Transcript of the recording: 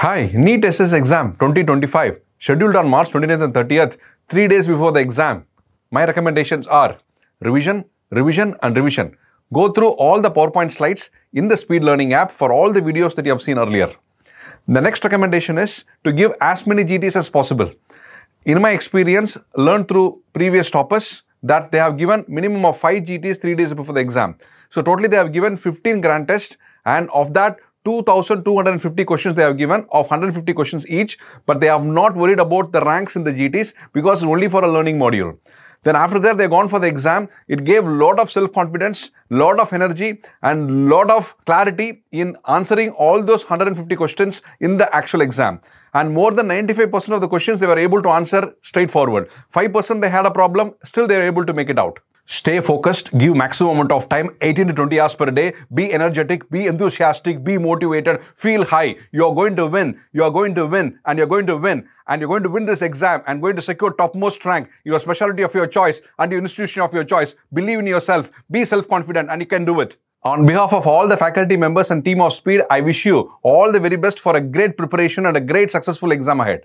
Hi, NEET SS exam 2025, scheduled on March 29th and 30th, three days before the exam. My recommendations are revision, revision, and revision. Go through all the PowerPoint slides in the Speed Learning app for all the videos that you have seen earlier. The next recommendation is to give as many GTs as possible. In my experience, learned through previous toppers that they have given minimum of 5 GTs 3 days before the exam. So totally they have given 15 grand tests and of that 2250 questions they have given of 150 questions each but they have not worried about the ranks in the GTs because it's only for a learning module. Then after that, they gone for the exam. It gave lot of self-confidence, lot of energy and lot of clarity in answering all those 150 questions in the actual exam. And more than 95% of the questions they were able to answer straightforward. 5% they had a problem, still they were able to make it out. Stay focused, give maximum amount of time, 18 to 20 hours per day. Be energetic, be enthusiastic, be motivated, feel high. You're going to win, you're going to win, and you're going to win. And you're going to win this exam and going to secure topmost rank, your specialty of your choice and your institution of your choice. Believe in yourself, be self-confident, and you can do it. On behalf of all the faculty members and team of Speed, I wish you all the very best for a great preparation and a great successful exam ahead.